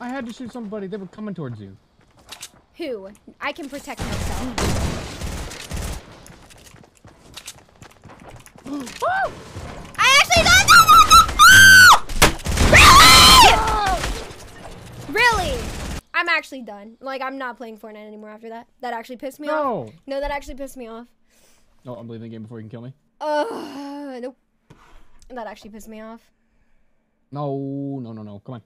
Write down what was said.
I had to shoot somebody. They were coming towards you. Who? I can protect myself. I actually got Really? Really? I'm actually done. Like, I'm not playing Fortnite anymore after that. That actually pissed me off. No. No, that actually pissed me off. Oh, I'm leaving the game before you can kill me. Uh, nope. That actually pissed me off. No, no, no, no. Come on.